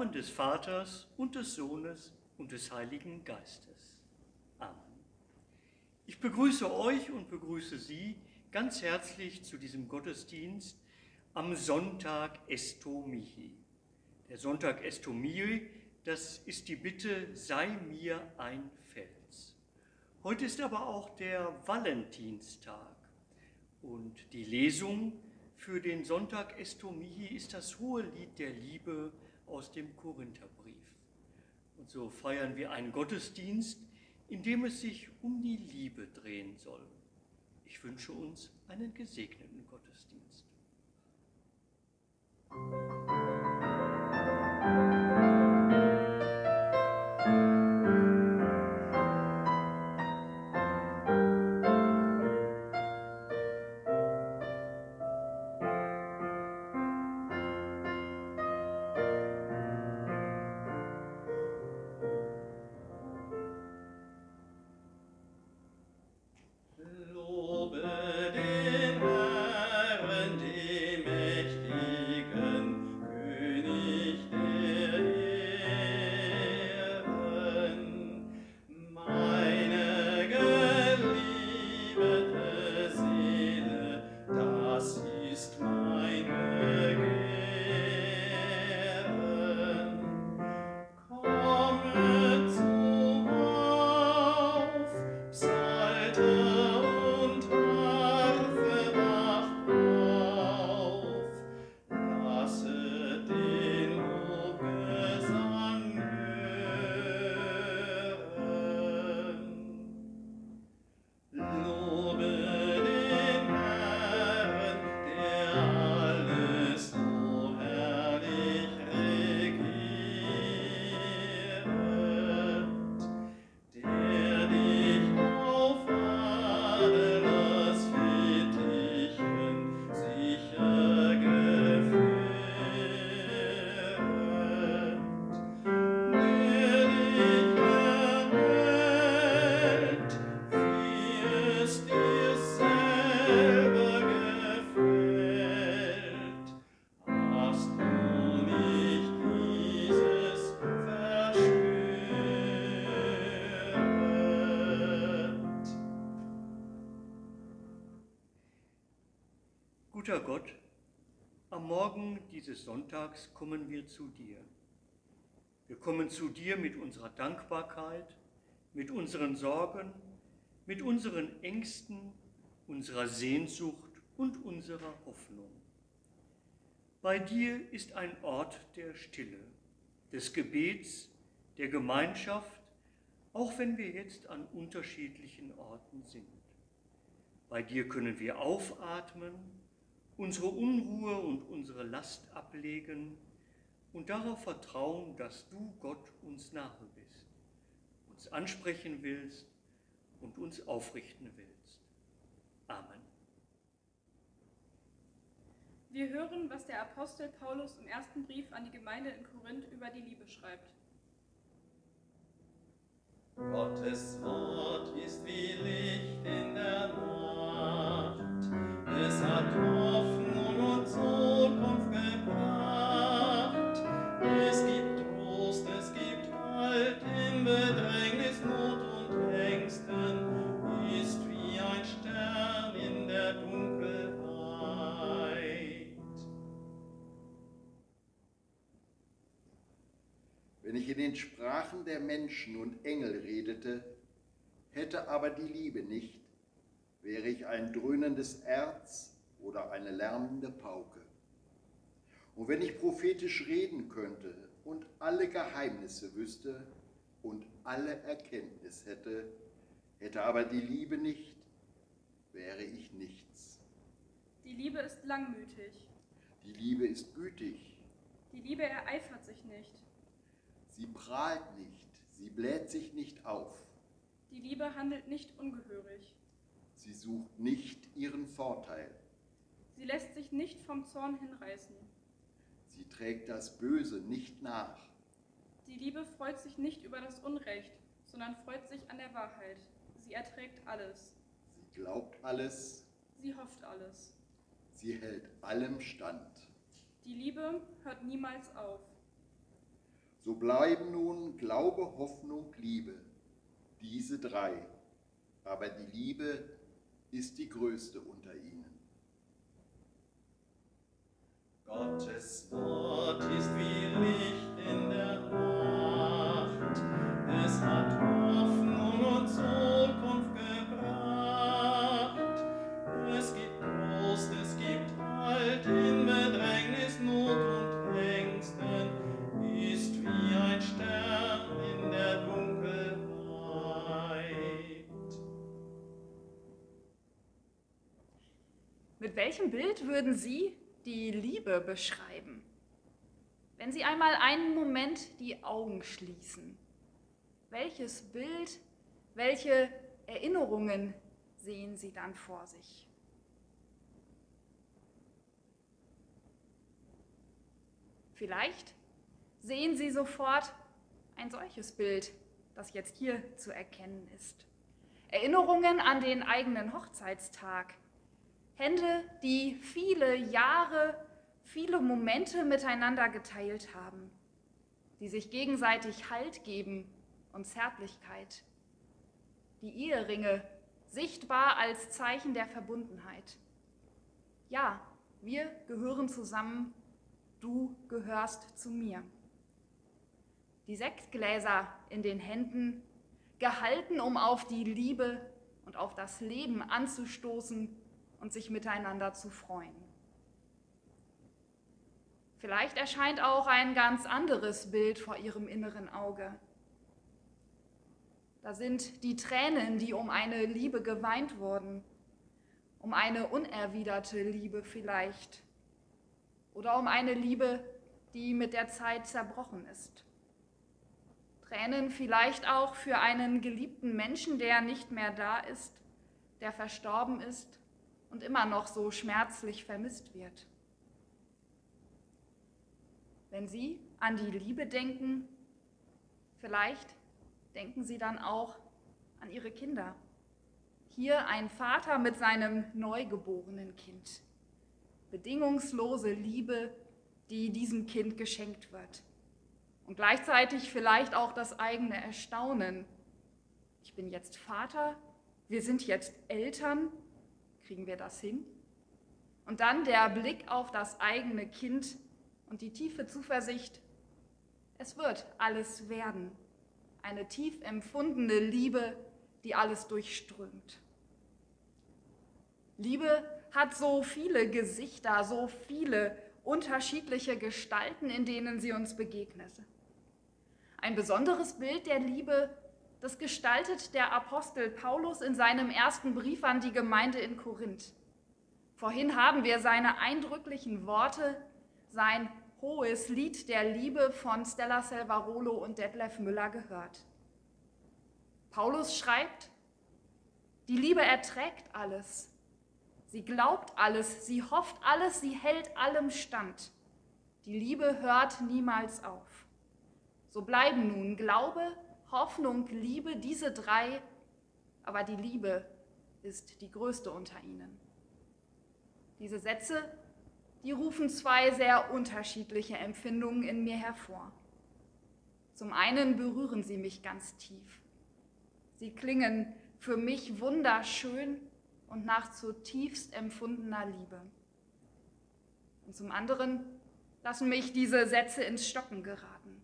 Namen des Vaters und des Sohnes und des Heiligen Geistes. Amen. Ich begrüße euch und begrüße Sie ganz herzlich zu diesem Gottesdienst am Sonntag Estomihi. Der Sonntag Estomihi, das ist die Bitte, sei mir ein Fels. Heute ist aber auch der Valentinstag und die Lesung für den Sonntag Estomihi ist das hohe Lied der Liebe aus dem Korintherbrief. Und so feiern wir einen Gottesdienst, in dem es sich um die Liebe drehen soll. Ich wünsche uns einen gesegneten Gottesdienst. Guter Gott, am Morgen dieses Sonntags kommen wir zu dir. Wir kommen zu dir mit unserer Dankbarkeit, mit unseren Sorgen, mit unseren Ängsten, unserer Sehnsucht und unserer Hoffnung. Bei dir ist ein Ort der Stille, des Gebets, der Gemeinschaft, auch wenn wir jetzt an unterschiedlichen Orten sind. Bei dir können wir aufatmen, unsere Unruhe und unsere Last ablegen und darauf vertrauen, dass du, Gott, uns nahe bist, uns ansprechen willst und uns aufrichten willst. Amen. Wir hören, was der Apostel Paulus im ersten Brief an die Gemeinde in Korinth über die Liebe schreibt. Gottes Wort ist wie Licht in der Nacht. Sprachen der Menschen und Engel redete, hätte aber die Liebe nicht, wäre ich ein dröhnendes Erz oder eine lärmende Pauke. Und wenn ich prophetisch reden könnte und alle Geheimnisse wüsste und alle Erkenntnis hätte, hätte aber die Liebe nicht, wäre ich nichts. Die Liebe ist langmütig. Die Liebe ist gütig, Die Liebe ereifert sich nicht. Sie prahlt nicht, sie bläht sich nicht auf, Die Liebe handelt nicht ungehörig. sie sucht nicht ihren Vorteil, Sie lässt sich nicht vom Zorn hinreißen. sie trägt das Böse nicht nach, Die Liebe freut sich nicht über das Unrecht, sondern freut sich an der Wahrheit. Sie erträgt alles. sie glaubt alles, Sie hofft alles. sie hält allem stand. Die Die Liebe hört niemals auf. So bleiben nun Glaube, Hoffnung, Liebe, diese drei. Aber die Liebe ist die größte unter ihnen. Gottes Wort ist wie Licht in der Nacht. Es hat welchem Bild würden Sie die Liebe beschreiben? Wenn Sie einmal einen Moment die Augen schließen, welches Bild, welche Erinnerungen sehen Sie dann vor sich? Vielleicht sehen Sie sofort ein solches Bild, das jetzt hier zu erkennen ist. Erinnerungen an den eigenen Hochzeitstag, Hände, die viele Jahre, viele Momente miteinander geteilt haben, die sich gegenseitig Halt geben und Zärtlichkeit. Die Eheringe, sichtbar als Zeichen der Verbundenheit. Ja, wir gehören zusammen, du gehörst zu mir. Die Sektgläser in den Händen, gehalten, um auf die Liebe und auf das Leben anzustoßen und sich miteinander zu freuen. Vielleicht erscheint auch ein ganz anderes Bild vor ihrem inneren Auge. Da sind die Tränen, die um eine Liebe geweint wurden, um eine unerwiderte Liebe vielleicht oder um eine Liebe, die mit der Zeit zerbrochen ist. Tränen vielleicht auch für einen geliebten Menschen, der nicht mehr da ist, der verstorben ist und immer noch so schmerzlich vermisst wird. Wenn Sie an die Liebe denken, vielleicht denken Sie dann auch an Ihre Kinder. Hier ein Vater mit seinem neugeborenen Kind. Bedingungslose Liebe, die diesem Kind geschenkt wird. Und gleichzeitig vielleicht auch das eigene Erstaunen. Ich bin jetzt Vater, wir sind jetzt Eltern Kriegen wir das hin? Und dann der Blick auf das eigene Kind und die tiefe Zuversicht, es wird alles werden. Eine tief empfundene Liebe, die alles durchströmt. Liebe hat so viele Gesichter, so viele unterschiedliche Gestalten, in denen sie uns begegnet. Ein besonderes Bild der Liebe das gestaltet der Apostel Paulus in seinem ersten Brief an die Gemeinde in Korinth. Vorhin haben wir seine eindrücklichen Worte, sein hohes Lied der Liebe von Stella Selvarolo und Detlef Müller gehört. Paulus schreibt, die Liebe erträgt alles, sie glaubt alles, sie hofft alles, sie hält allem stand. Die Liebe hört niemals auf. So bleiben nun Glaube, Hoffnung, Liebe, diese drei, aber die Liebe ist die größte unter ihnen. Diese Sätze, die rufen zwei sehr unterschiedliche Empfindungen in mir hervor. Zum einen berühren sie mich ganz tief. Sie klingen für mich wunderschön und nach zutiefst empfundener Liebe. Und zum anderen lassen mich diese Sätze ins Stocken geraten.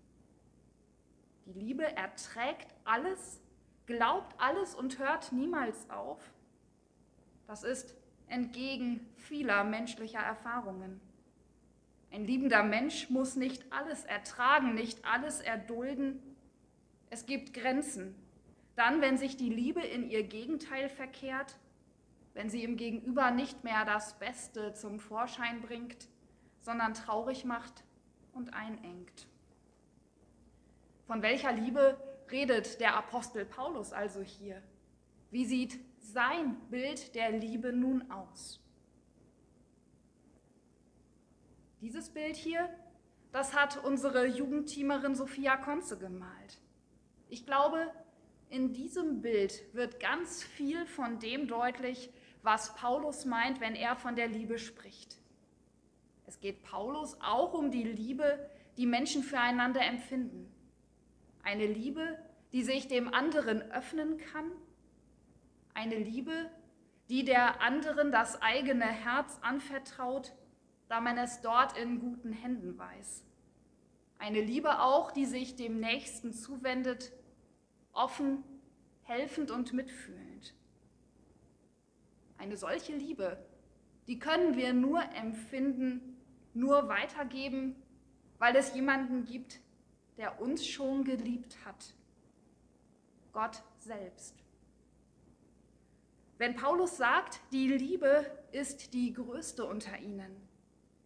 Die Liebe erträgt alles, glaubt alles und hört niemals auf. Das ist entgegen vieler menschlicher Erfahrungen. Ein liebender Mensch muss nicht alles ertragen, nicht alles erdulden. Es gibt Grenzen. Dann, wenn sich die Liebe in ihr Gegenteil verkehrt, wenn sie im Gegenüber nicht mehr das Beste zum Vorschein bringt, sondern traurig macht und einengt. Von welcher Liebe redet der Apostel Paulus also hier? Wie sieht sein Bild der Liebe nun aus? Dieses Bild hier, das hat unsere Jugendteamerin Sophia Konze gemalt. Ich glaube, in diesem Bild wird ganz viel von dem deutlich, was Paulus meint, wenn er von der Liebe spricht. Es geht Paulus auch um die Liebe, die Menschen füreinander empfinden. Eine Liebe, die sich dem anderen öffnen kann. Eine Liebe, die der anderen das eigene Herz anvertraut, da man es dort in guten Händen weiß. Eine Liebe auch, die sich dem Nächsten zuwendet, offen, helfend und mitfühlend. Eine solche Liebe, die können wir nur empfinden, nur weitergeben, weil es jemanden gibt, der uns schon geliebt hat. Gott selbst. Wenn Paulus sagt, die Liebe ist die größte unter ihnen,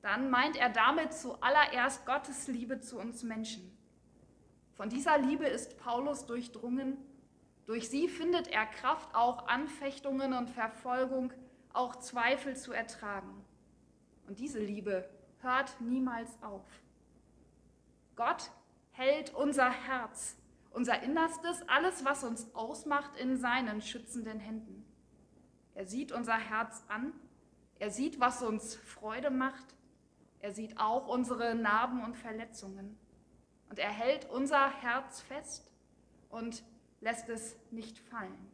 dann meint er damit zuallererst Gottes Liebe zu uns Menschen. Von dieser Liebe ist Paulus durchdrungen. Durch sie findet er Kraft, auch Anfechtungen und Verfolgung, auch Zweifel zu ertragen. Und diese Liebe hört niemals auf. Gott hält unser Herz, unser Innerstes, alles, was uns ausmacht, in seinen schützenden Händen. Er sieht unser Herz an, er sieht, was uns Freude macht, er sieht auch unsere Narben und Verletzungen. Und er hält unser Herz fest und lässt es nicht fallen.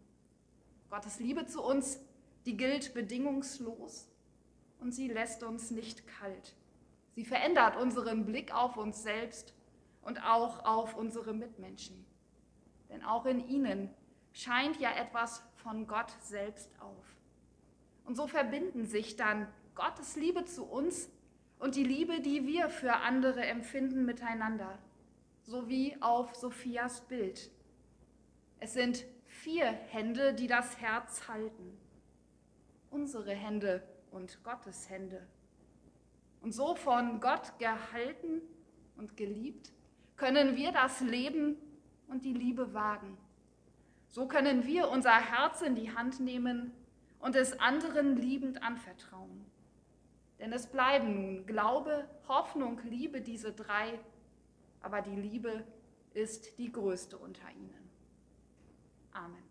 Gottes Liebe zu uns, die gilt bedingungslos und sie lässt uns nicht kalt. Sie verändert unseren Blick auf uns selbst und auch auf unsere Mitmenschen. Denn auch in ihnen scheint ja etwas von Gott selbst auf. Und so verbinden sich dann Gottes Liebe zu uns und die Liebe, die wir für andere empfinden, miteinander, sowie auf Sophias Bild. Es sind vier Hände, die das Herz halten. Unsere Hände und Gottes Hände. Und so von Gott gehalten und geliebt, können wir das Leben und die Liebe wagen. So können wir unser Herz in die Hand nehmen und es anderen liebend anvertrauen. Denn es bleiben nun Glaube, Hoffnung, Liebe, diese drei, aber die Liebe ist die größte unter ihnen. Amen.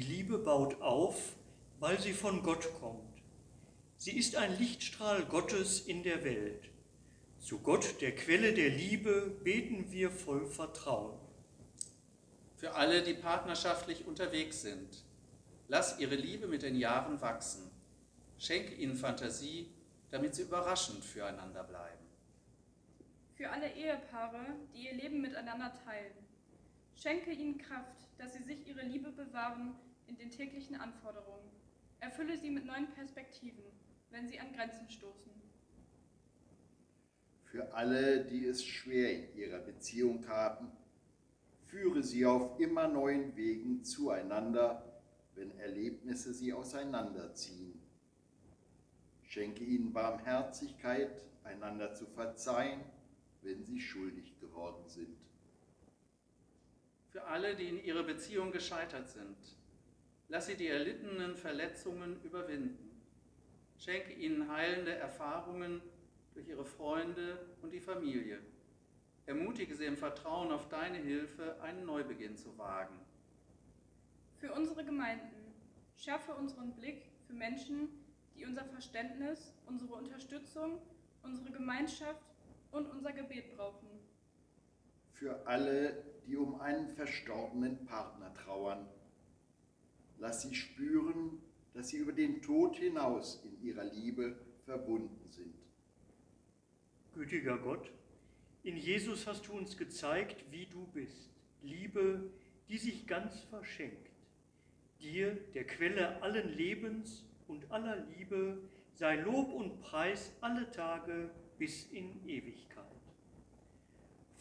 Liebe baut auf, weil sie von Gott kommt. Sie ist ein Lichtstrahl Gottes in der Welt. Zu Gott, der Quelle der Liebe, beten wir voll Vertrauen. Für alle, die partnerschaftlich unterwegs sind, lass ihre Liebe mit den Jahren wachsen. Schenke ihnen Fantasie, damit sie überraschend füreinander bleiben. Für alle Ehepaare, die ihr Leben miteinander teilen, schenke ihnen Kraft, dass sie sich ihre Liebe bewahren in den täglichen Anforderungen. Erfülle sie mit neuen Perspektiven, wenn sie an Grenzen stoßen. Für alle, die es schwer in ihrer Beziehung haben, führe sie auf immer neuen Wegen zueinander, wenn Erlebnisse sie auseinanderziehen. Schenke ihnen Barmherzigkeit, einander zu verzeihen, wenn sie schuldig geworden sind. Für alle, die in ihrer Beziehung gescheitert sind, lass sie die erlittenen Verletzungen überwinden. Schenke ihnen heilende Erfahrungen durch ihre Freunde und die Familie. Ermutige sie im Vertrauen auf deine Hilfe, einen Neubeginn zu wagen. Für unsere Gemeinden schaffe unseren Blick für Menschen, die unser Verständnis, unsere Unterstützung, unsere Gemeinschaft und unser Gebet brauchen. Für alle, die um einen verstorbenen Partner trauern, lass sie spüren, dass sie über den Tod hinaus in ihrer Liebe verbunden sind. Gütiger Gott, in Jesus hast du uns gezeigt, wie du bist. Liebe, die sich ganz verschenkt. Dir, der Quelle allen Lebens und aller Liebe, sei Lob und Preis alle Tage bis in Ewigkeit.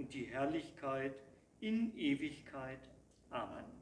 und die Herrlichkeit in Ewigkeit. Amen.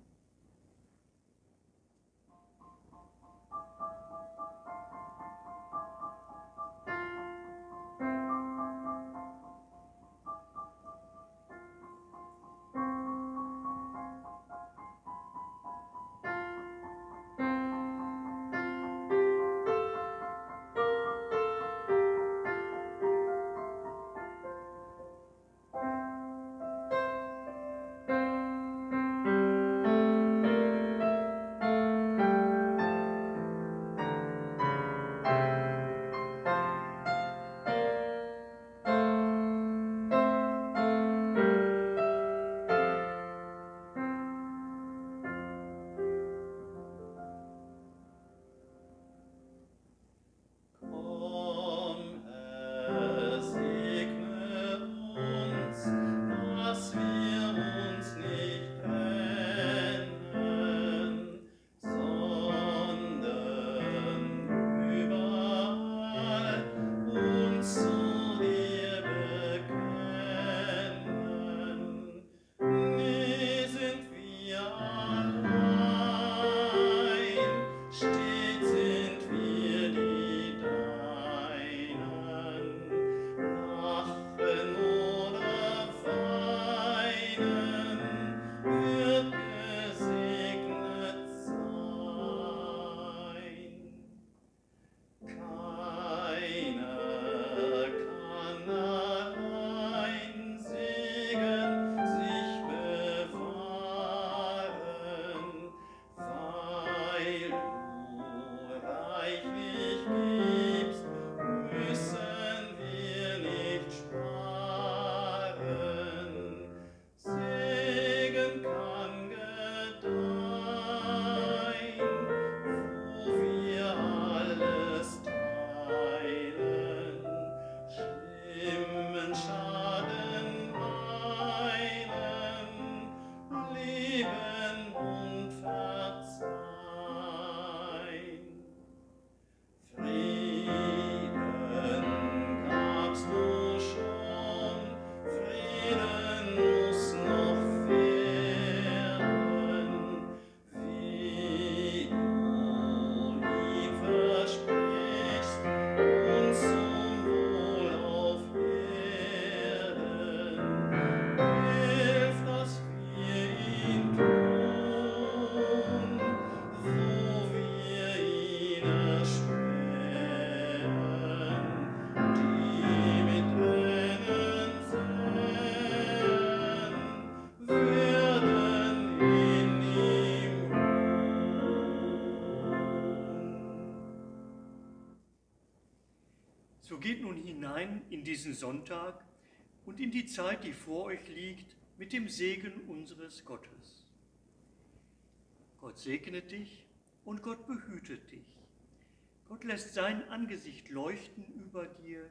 Ein in diesen Sonntag und in die Zeit, die vor euch liegt, mit dem Segen unseres Gottes. Gott segne dich und Gott behütet dich. Gott lässt sein Angesicht leuchten über dir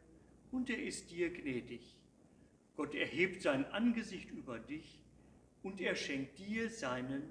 und er ist dir gnädig. Gott erhebt sein Angesicht über dich und er schenkt dir seinen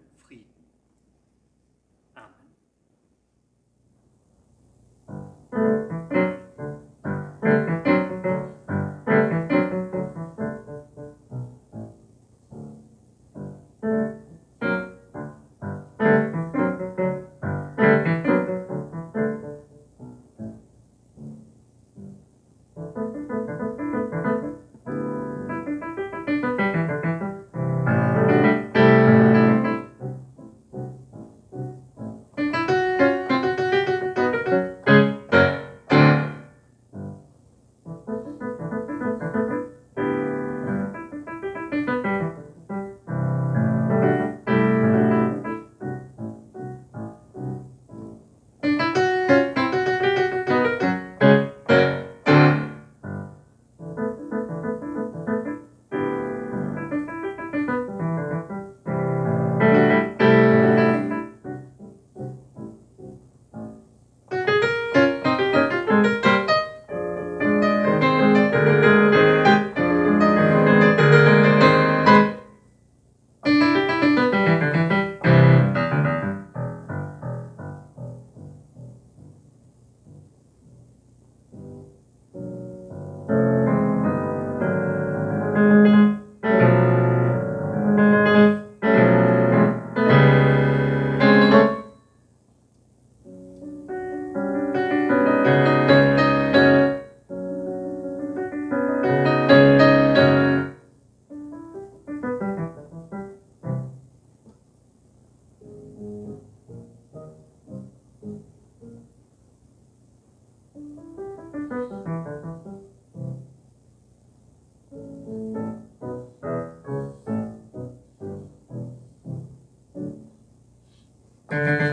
Thank